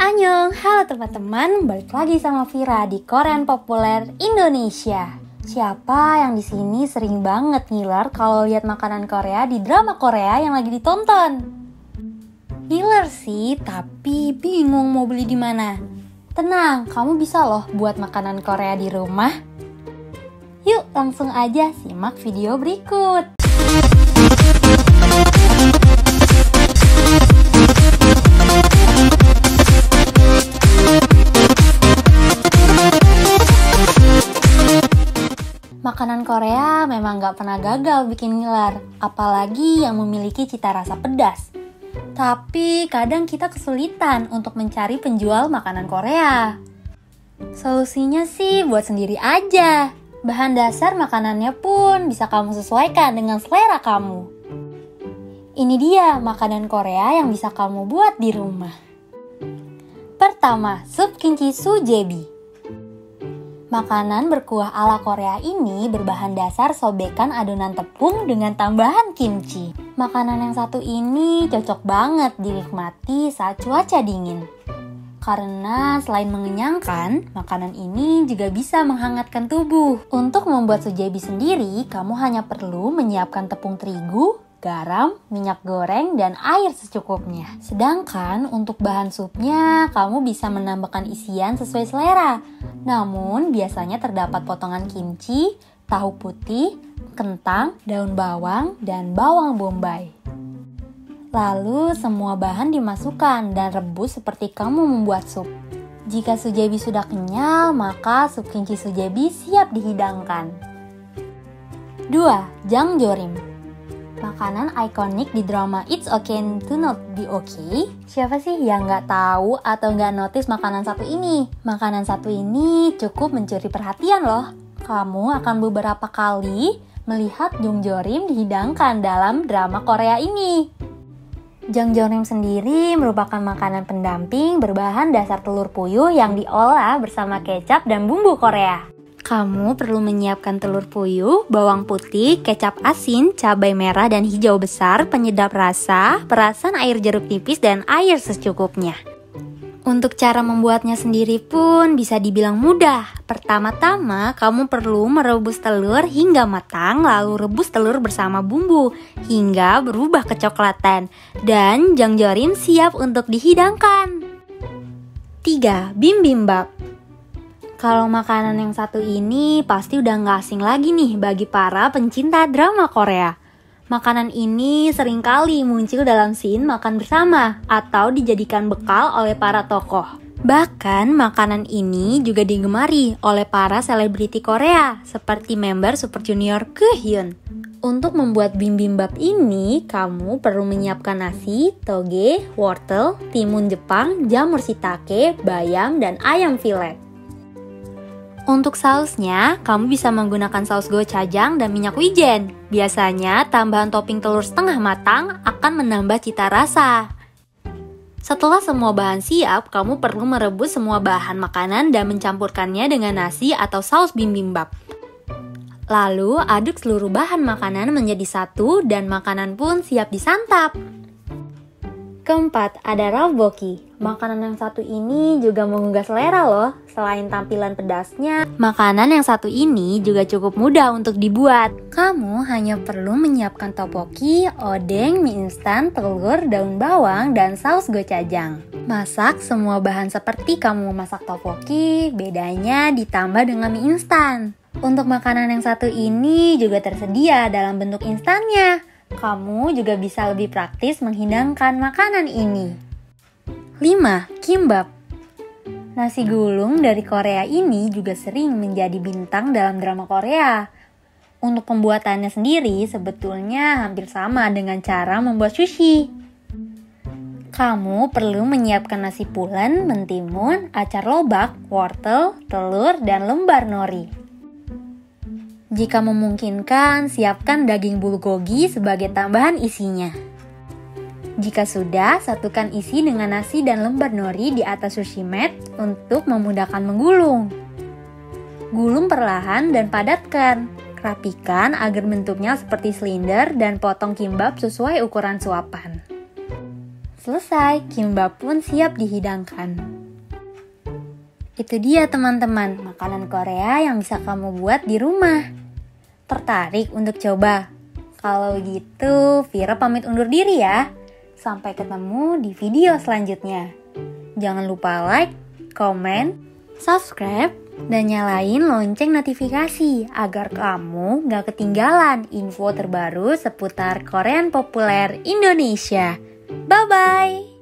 Annyeong, halo teman-teman, balik lagi sama Vira di Korean Populer Indonesia. Siapa yang di sini sering banget ngiler kalau lihat makanan Korea di drama Korea yang lagi ditonton? Ngiler sih, tapi bingung mau beli di mana. Tenang, kamu bisa loh buat makanan Korea di rumah. Yuk, langsung aja simak video berikut. Makanan Korea memang gak pernah gagal bikin ngiler, apalagi yang memiliki cita rasa pedas. Tapi kadang kita kesulitan untuk mencari penjual makanan Korea. Solusinya sih buat sendiri aja. Bahan dasar makanannya pun bisa kamu sesuaikan dengan selera kamu. Ini dia makanan Korea yang bisa kamu buat di rumah. Pertama, sup kimchi sujebi. Makanan berkuah ala Korea ini berbahan dasar sobekan adonan tepung dengan tambahan kimchi. Makanan yang satu ini cocok banget dinikmati saat cuaca dingin. Karena selain mengenyangkan, makanan ini juga bisa menghangatkan tubuh. Untuk membuat sujebi sendiri, kamu hanya perlu menyiapkan tepung terigu, garam, minyak goreng, dan air secukupnya. Sedangkan untuk bahan supnya, kamu bisa menambahkan isian sesuai selera. Namun, biasanya terdapat potongan kimchi, tahu putih, kentang, daun bawang, dan bawang bombay. Lalu, semua bahan dimasukkan dan rebus seperti kamu membuat sup. Jika sujebi sudah kenyal, maka sup kimchi sujebi siap dihidangkan. 2. Jangjorim makanan ikonik di drama It's Okay to Not Be Okay. Siapa sih yang nggak tahu atau nggak notice makanan satu ini? Makanan satu ini cukup mencuri perhatian loh. Kamu akan beberapa kali melihat Jongjorim dihidangkan dalam drama Korea ini. Jongjorim sendiri merupakan makanan pendamping berbahan dasar telur puyuh yang diolah bersama kecap dan bumbu Korea. Kamu perlu menyiapkan telur puyuh, bawang putih, kecap asin, cabai merah dan hijau besar, penyedap rasa, perasan air jeruk nipis, dan air secukupnya. Untuk cara membuatnya sendiri pun bisa dibilang mudah. Pertama-tama, kamu perlu merebus telur hingga matang, lalu rebus telur bersama bumbu hingga berubah kecoklatan. Dan jangjorim siap untuk dihidangkan. 3. Bibimbap kalau makanan yang satu ini pasti udah nggak asing lagi nih bagi para pencinta drama Korea. Makanan ini sering kali muncul dalam scene makan bersama atau dijadikan bekal oleh para tokoh. Bahkan makanan ini juga digemari oleh para selebriti Korea seperti member Super Junior Hyun. Untuk membuat bibimbap ini, kamu perlu menyiapkan nasi, toge, wortel, timun Jepang, jamur shiitake, bayam, dan ayam filet. Untuk sausnya, kamu bisa menggunakan saus gochujang dan minyak wijen. Biasanya, tambahan topping telur setengah matang akan menambah cita rasa. Setelah semua bahan siap, kamu perlu merebus semua bahan makanan dan mencampurkannya dengan nasi atau saus bibimbap. Lalu, aduk seluruh bahan makanan menjadi satu dan makanan pun siap disantap. Keempat, ada ravboki. Makanan yang satu ini juga menggugah selera loh. Selain tampilan pedasnya, makanan yang satu ini juga cukup mudah untuk dibuat. Kamu hanya perlu menyiapkan topoki, odeng, mie instan, telur, daun bawang, dan saus gochujang. Masak semua bahan seperti kamu memasak topoki, bedanya ditambah dengan mie instan. Untuk makanan yang satu ini juga tersedia dalam bentuk instannya kamu juga bisa lebih praktis menghidangkan makanan ini. 5. Kimbap Nasi gulung dari Korea ini juga sering menjadi bintang dalam drama Korea. Untuk pembuatannya sendiri sebetulnya hampir sama dengan cara membuat sushi. Kamu perlu menyiapkan nasi pulen, mentimun, acar lobak, wortel, telur, dan lembar nori. Jika memungkinkan, siapkan daging bulgogi sebagai tambahan isinya. Jika sudah, satukan isi dengan nasi dan lembar nori di atas sushi mat untuk memudahkan menggulung. Gulung perlahan dan padatkan. Rapikan agar bentuknya seperti silinder dan potong kimbap sesuai ukuran suapan. selesai, kimbap pun siap dihidangkan. Itu dia teman-teman, makanan Korea yang bisa kamu buat di rumah. Tertarik untuk coba? Kalau gitu, Vira pamit undur diri ya. Sampai ketemu di video selanjutnya. Jangan lupa like, komen, subscribe, dan nyalain lonceng notifikasi agar kamu gak ketinggalan info terbaru seputar Korean populer Indonesia. Bye-bye!